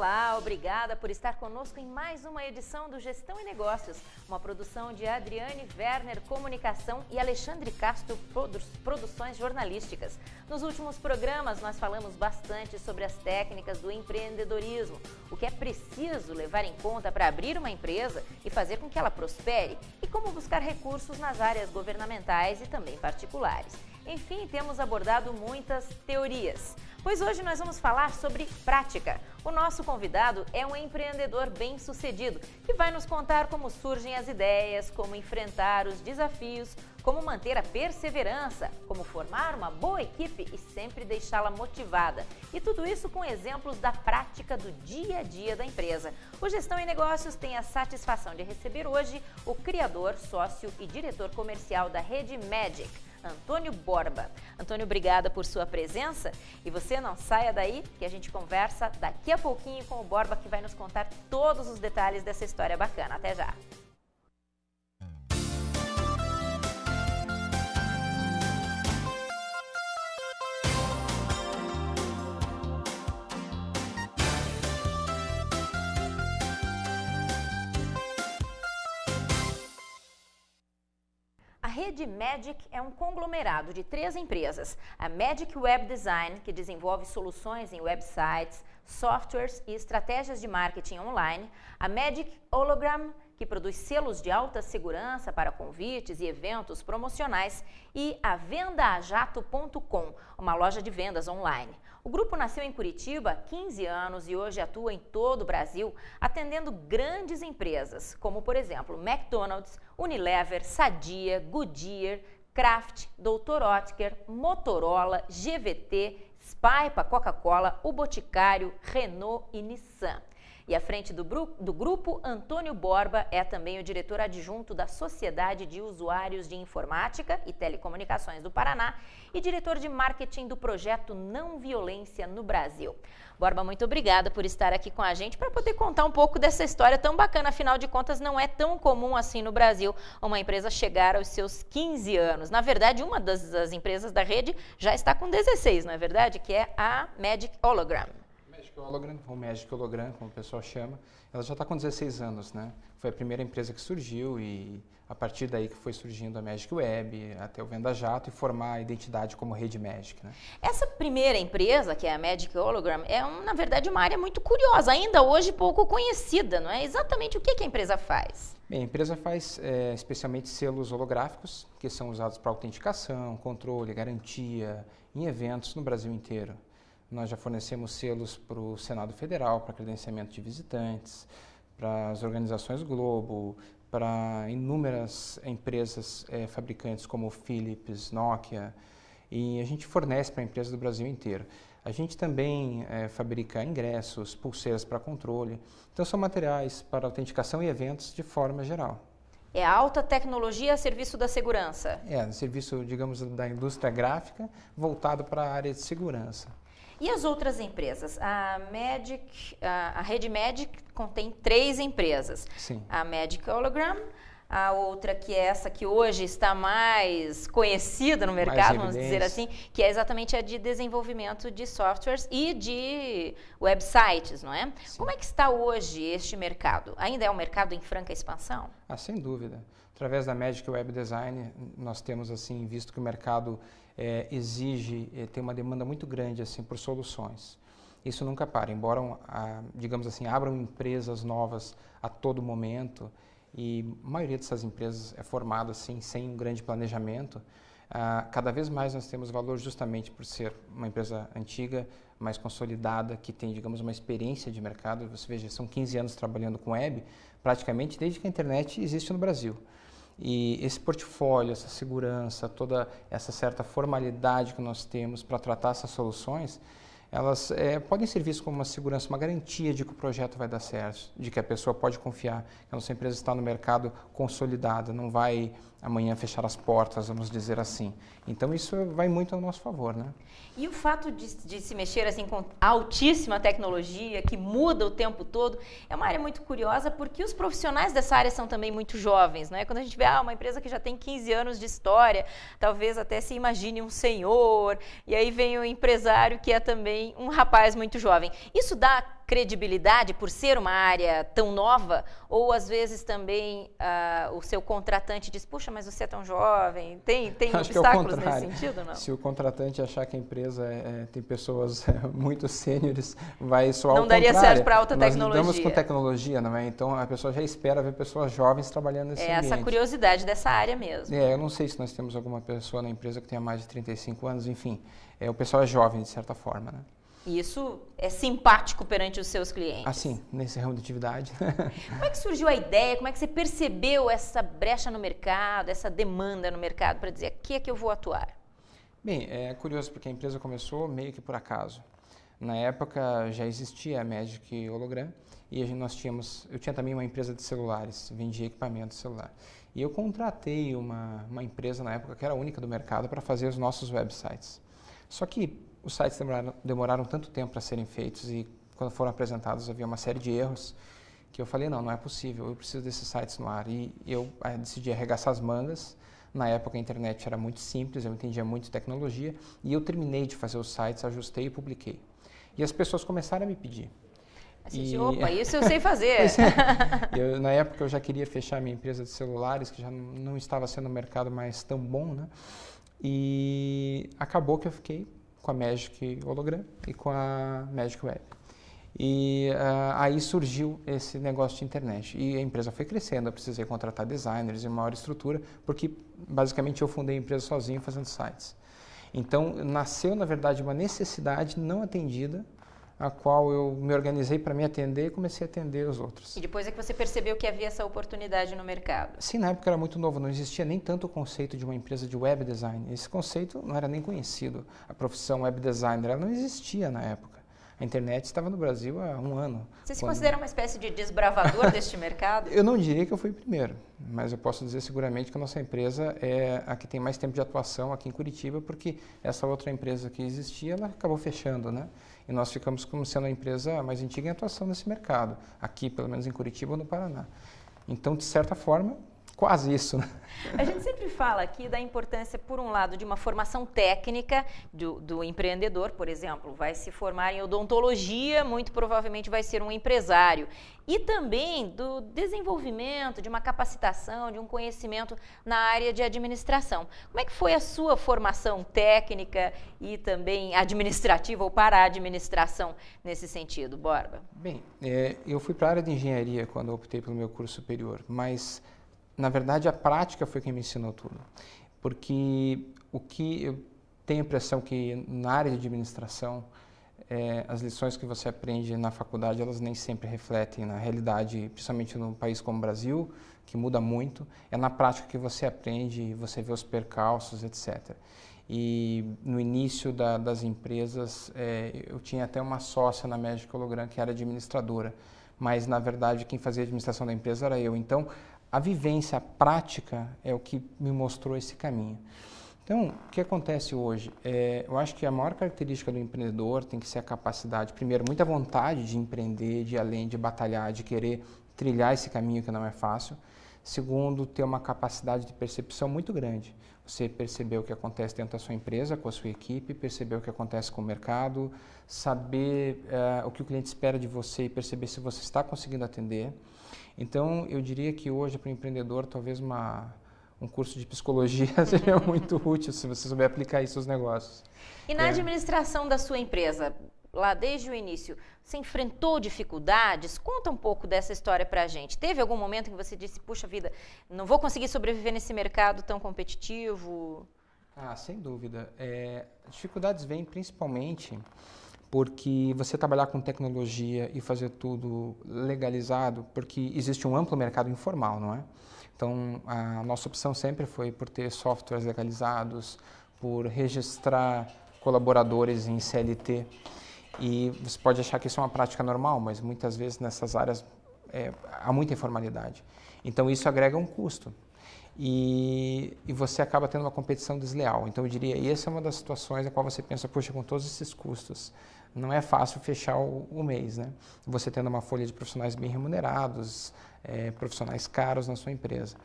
Olá, obrigada por estar conosco em mais uma edição do Gestão e Negócios, uma produção de Adriane Werner Comunicação e Alexandre Castro Produ Produções Jornalísticas. Nos últimos programas, nós falamos bastante sobre as técnicas do empreendedorismo, o que é preciso levar em conta para abrir uma empresa e fazer com que ela prospere, e como buscar recursos nas áreas governamentais e também particulares. Enfim, temos abordado muitas teorias. Pois hoje nós vamos falar sobre prática. O nosso convidado é um empreendedor bem-sucedido que vai nos contar como surgem as ideias, como enfrentar os desafios, como manter a perseverança, como formar uma boa equipe e sempre deixá-la motivada. E tudo isso com exemplos da prática do dia a dia da empresa. O Gestão em Negócios tem a satisfação de receber hoje o criador, sócio e diretor comercial da rede Magic. Antônio Borba. Antônio, obrigada por sua presença e você não saia daí que a gente conversa daqui a pouquinho com o Borba que vai nos contar todos os detalhes dessa história bacana. Até já! Magic é um conglomerado de três empresas. A Magic Web Design, que desenvolve soluções em websites, softwares e estratégias de marketing online. A Magic Hologram, que produz selos de alta segurança para convites e eventos promocionais. E a Vendaajato.com, uma loja de vendas online. O grupo nasceu em Curitiba há 15 anos e hoje atua em todo o Brasil, atendendo grandes empresas, como por exemplo McDonald's, Unilever, Sadia, Goodyear, Kraft, Dr. Oetker, Motorola, GVT, Spypa, Coca-Cola, O Boticário, Renault e Nissan. E à frente do, do, grupo, Antônio Borba é também o diretor adjunto da Sociedade de Usuários de Informática e Telecomunicações do Paraná e diretor de marketing do projeto Não Violência no Brasil. Borba, muito obrigada por estar aqui com a gente para poder contar um pouco dessa história tão bacana. Afinal de contas, não é tão comum assim no Brasil uma empresa chegar aos seus 15 anos. Na verdade, uma das, das empresas da rede já está com 16, não é verdade? Que é a Magic Hologram. Hologram, ou Magic Hologram, como o pessoal chama, ela já está com 16 anos, né? Foi a primeira empresa que surgiu e a partir daí que foi surgindo a Magic Web, até o Venda Jato e formar a identidade como rede Magic, né? Essa primeira empresa, que é a Magic Hologram, é, um, na verdade, uma área muito curiosa, ainda hoje pouco conhecida, não é? Exatamente o que, que a empresa faz? Bem, a empresa faz é, especialmente selos holográficos, que são usados para autenticação, controle, garantia, em eventos no Brasil inteiro. Nós já fornecemos selos para o Senado Federal, para credenciamento de visitantes, para as organizações Globo, para inúmeras empresas é, fabricantes como Philips, Nokia, e a gente fornece para empresas do Brasil inteiro. A gente também é, fabrica ingressos, pulseiras para controle. Então, são materiais para autenticação e eventos de forma geral. É alta tecnologia a serviço da segurança? É, serviço, digamos, da indústria gráfica voltado para a área de segurança. E as outras empresas? A Magic, a, a rede Magic contém três empresas. Sim. A Magic Hologram, a outra que é essa que hoje está mais conhecida no mercado, vamos dizer assim, que é exatamente a de desenvolvimento de softwares e de websites, não é? Sim. Como é que está hoje este mercado? Ainda é um mercado em franca expansão? Ah, sem dúvida. Através da Magic Web Design, nós temos assim visto que o mercado é, exige, é, tem uma demanda muito grande assim por soluções. Isso nunca para, embora, a, digamos assim, abram empresas novas a todo momento e a maioria dessas empresas é formada assim sem um grande planejamento. Ah, cada vez mais nós temos valor justamente por ser uma empresa antiga, mais consolidada, que tem, digamos, uma experiência de mercado. Você veja, são 15 anos trabalhando com web, praticamente desde que a internet existe no Brasil. E esse portfólio, essa segurança, toda essa certa formalidade que nós temos para tratar essas soluções, elas é, podem ser vistas como uma segurança, uma garantia de que o projeto vai dar certo, de que a pessoa pode confiar que a nossa empresa está no mercado consolidada, não vai amanhã fechar as portas, vamos dizer assim. Então isso vai muito ao nosso favor, né? E o fato de, de, se mexer assim com altíssima tecnologia, que muda o tempo todo, é uma área muito curiosa porque os profissionais dessa área são também muito jovens, né? Quando a gente vê ah, uma empresa que já tem 15 anos de história, talvez até se imagine um senhor, e aí vem o empresário que é também um rapaz muito jovem. Isso dá credibilidade por ser uma área tão nova? Ou às vezes também uh, o seu contratante diz, puxa, mas você é tão jovem, tem, tem Acho obstáculos é nesse sentido? Não? Se o contratante achar que a empresa é, tem pessoas muito sêniores, vai soar Não daria contrário. certo para alta Nós tecnologia. lidamos com tecnologia, não é? Então a pessoa já espera ver pessoas jovens trabalhando nesse é ambiente. essa curiosidade dessa área mesmo. É, eu não sei se nós temos alguma pessoa na empresa que tenha mais de 35 anos, enfim. É, o pessoal é jovem, de certa forma, né? E isso é simpático perante os seus clientes. Assim, nesse ramo de atividade. Como é que surgiu a ideia? Como é que você percebeu essa brecha no mercado, essa demanda no mercado para dizer aqui é que eu vou atuar? Bem, é curioso porque a empresa começou meio que por acaso. Na época já existia a Magic Hologram e nós tínhamos, eu tinha também uma empresa de celulares, vendia equipamento celular. E eu contratei uma, uma empresa na época que era a única do mercado para fazer os nossos websites. Só que os sites demoraram, demoraram tanto tempo para serem feitos e quando foram apresentados havia uma série de erros que eu falei, não, não é possível, eu preciso desses sites no ar. E eu eh, decidi arregaçar as mangas. Na época a internet era muito simples, eu entendia muito tecnologia e eu terminei de fazer os sites, ajustei e publiquei. E as pessoas começaram a me pedir. e... Opa, isso eu sei fazer. é. eu, na época eu já queria fechar minha empresa de celulares, que já não estava sendo um mercado mais tão bom, né? E acabou que eu fiquei com a Magic Hologram e com a Magic Web. E uh, aí surgiu esse negócio de internet. E a empresa foi crescendo, eu precisei contratar designers e maior estrutura, porque basicamente eu fundei a empresa sozinho fazendo sites. Então nasceu, na verdade, uma necessidade não atendida a qual eu me organizei para me atender e comecei a atender os outros. E depois é que você percebeu que havia essa oportunidade no mercado? Sim, na época era muito novo, não existia nem tanto o conceito de uma empresa de web design. Esse conceito não era nem conhecido. A profissão web designer ela não existia na época. A internet estava no Brasil há um ano. Você se considera uma espécie de desbravador deste mercado? Eu não diria que eu fui o primeiro, mas eu posso dizer seguramente que a nossa empresa é a que tem mais tempo de atuação aqui em Curitiba, porque essa outra empresa que existia, ela acabou fechando, né? E nós ficamos como sendo a empresa mais antiga em atuação nesse mercado, aqui, pelo menos em Curitiba ou no Paraná. Então, de certa forma, quase isso. Né? A gente sempre fala aqui da importância, por um lado, de uma formação técnica do, do, empreendedor, por exemplo, vai se formar em odontologia, muito provavelmente vai ser um empresário. E também do desenvolvimento, de uma capacitação, de um conhecimento na área de administração. Como é que foi a sua formação técnica e também administrativa ou para a administração nesse sentido, Borba? Bem, é, eu fui para a área de engenharia quando optei pelo meu curso superior, mas na verdade, a prática foi quem me ensinou tudo. Porque o que eu tenho a impressão que na área de administração, é, as lições que você aprende na faculdade, elas nem sempre refletem na realidade, principalmente num país como o Brasil, que muda muito. É na prática que você aprende, você vê os percalços, etc. E no início da, das empresas, é, eu tinha até uma sócia na Magic Hologram que era administradora, mas na verdade quem fazia a administração da empresa era eu. Então, a vivência, a prática é o que me mostrou esse caminho. Então, o que acontece hoje? É, eu acho que a maior característica do empreendedor tem que ser a capacidade, primeiro, muita vontade de empreender, de além de batalhar, de querer trilhar esse caminho que não é fácil. Segundo, ter uma capacidade de percepção muito grande. Você perceber o que acontece dentro da sua empresa, com a sua equipe, perceber o que acontece com o mercado, saber uh, o que o cliente espera de você e perceber se você está conseguindo atender. Então, eu diria que hoje, para o empreendedor, talvez uma, um curso de psicologia seja muito útil se você souber aplicar isso aos negócios. E na é. administração da sua empresa, lá desde o início, você enfrentou dificuldades? Conta um pouco dessa história para a gente. Teve algum momento em que você disse, puxa vida, não vou conseguir sobreviver nesse mercado tão competitivo? Ah, sem dúvida. É, dificuldades vêm principalmente porque você trabalhar com tecnologia e fazer tudo legalizado, porque existe um amplo mercado informal, não é? Então, a nossa opção sempre foi por ter softwares legalizados, por registrar colaboradores em CLT. E você pode achar que isso é uma prática normal, mas muitas vezes nessas áreas é, há muita informalidade. Então, isso agrega um custo. E, e, você acaba tendo uma competição desleal. Então, eu diria, essa é uma das situações na qual você pensa, puxa, com todos esses custos, não é fácil fechar o, o mês, né? Você tendo uma folha de profissionais bem remunerados, é, profissionais caros na sua empresa.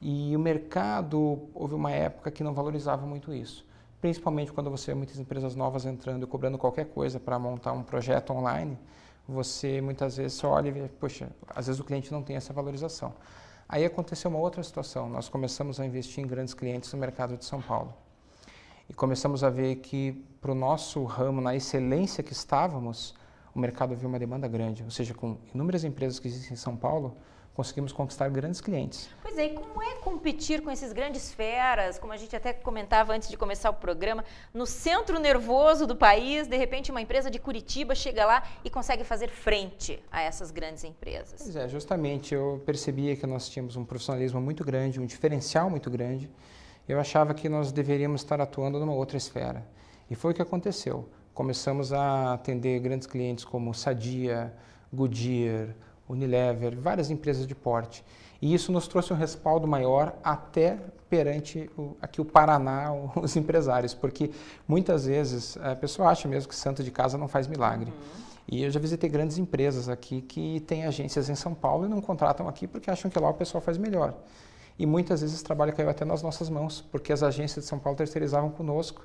E o mercado, houve uma época que não valorizava muito isso. Principalmente quando você vê muitas empresas novas entrando e cobrando qualquer coisa para montar um projeto online, você muitas vezes olha e vê, poxa, às vezes o cliente não tem essa valorização. Aí aconteceu uma outra situação. Nós começamos a investir em grandes clientes no mercado de São Paulo. E começamos a ver que, para o nosso ramo, na excelência que estávamos, o mercado viu uma demanda grande. Ou seja, com inúmeras empresas que existem em São Paulo, conseguimos conquistar grandes clientes. Pois é, e como é competir com esses grandes feras, como a gente até comentava antes de começar o programa, no centro nervoso do país, de repente uma empresa de Curitiba chega lá e consegue fazer frente a essas grandes empresas? Pois é, justamente eu percebia que nós tínhamos um profissionalismo muito grande, um diferencial muito grande. Eu achava que nós deveríamos estar atuando numa outra esfera. E foi o que aconteceu. Começamos a atender grandes clientes como Sadia, Goodyear, Unilever, várias empresas de porte. E isso nos trouxe um respaldo maior até perante o, aqui o Paraná, os empresários, porque muitas vezes a pessoa acha mesmo que santo de casa não faz milagre. Uhum. E eu já visitei grandes empresas aqui que têm agências em São Paulo e não contratam aqui porque acham que lá o pessoal faz melhor. E muitas vezes o trabalho caiu até nas nossas mãos, porque as agências de São Paulo terceirizavam conosco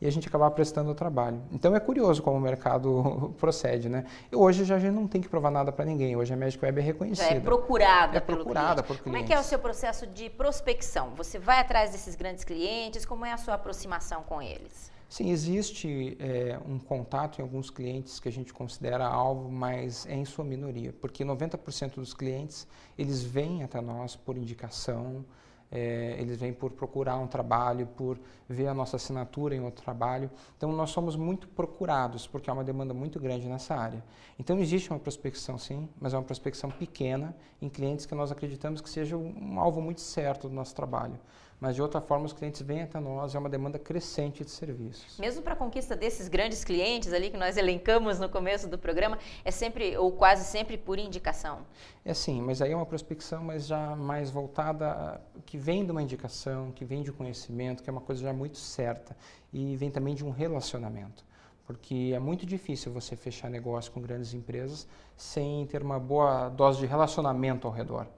e a gente acabava prestando o trabalho. Então é curioso como o mercado procede, né? E hoje já a gente não tem que provar nada para ninguém. Hoje a Magic Web é reconhecida. Já é procurada é procurada por clientes. Como é que é o seu processo de prospecção? Você vai atrás desses grandes clientes? Como é a sua aproximação com eles? Sim, existe é, um contato em alguns clientes que a gente considera alvo, mas é em sua minoria, porque 90% dos clientes eles vêm até nós por indicação, é, eles vêm por procurar um trabalho, por ver a nossa assinatura em outro trabalho. Então, nós somos muito procurados, porque há uma demanda muito grande nessa área. Então, existe uma prospecção, sim, mas é uma prospecção pequena em clientes que nós acreditamos que seja um alvo muito certo do nosso trabalho mas de outra forma os clientes vêm até nós, é uma demanda crescente de serviços. Mesmo para a conquista desses grandes clientes ali que nós elencamos no começo do programa, é sempre ou quase sempre por indicação? É sim, mas aí é uma prospecção, mas já mais voltada, que vem de uma indicação, que vem de um conhecimento, que é uma coisa já muito certa e vem também de um relacionamento porque é muito difícil você fechar negócio com grandes empresas sem ter uma boa dose de relacionamento ao redor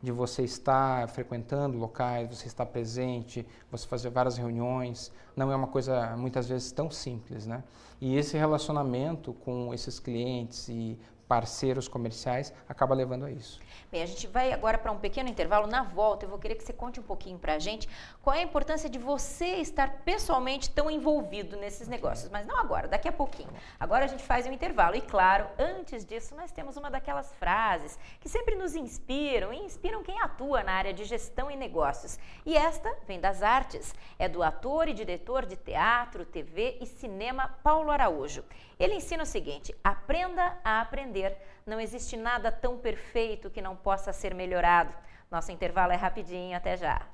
de você estar frequentando locais, você estar presente, você fazer várias reuniões, não é uma coisa muitas vezes tão simples, né? E esse relacionamento com esses clientes e parceiros comerciais acaba levando a isso. Bem, a gente vai agora para um pequeno intervalo. Na volta, eu vou querer que você conte um pouquinho para a gente qual é a importância de você estar pessoalmente tão envolvido nesses negócios. Mas não agora, daqui a pouquinho. Agora a gente faz um intervalo. E claro, antes disso, nós temos uma daquelas frases que sempre nos inspiram e inspiram quem atua na área de gestão e negócios. E esta vem das artes. É do ator e diretor de teatro, TV e cinema Paulo Araújo. Ele ensina o seguinte: aprenda a aprender. Não existe nada tão perfeito que não possa ser melhorado. Nosso intervalo é rapidinho, até já.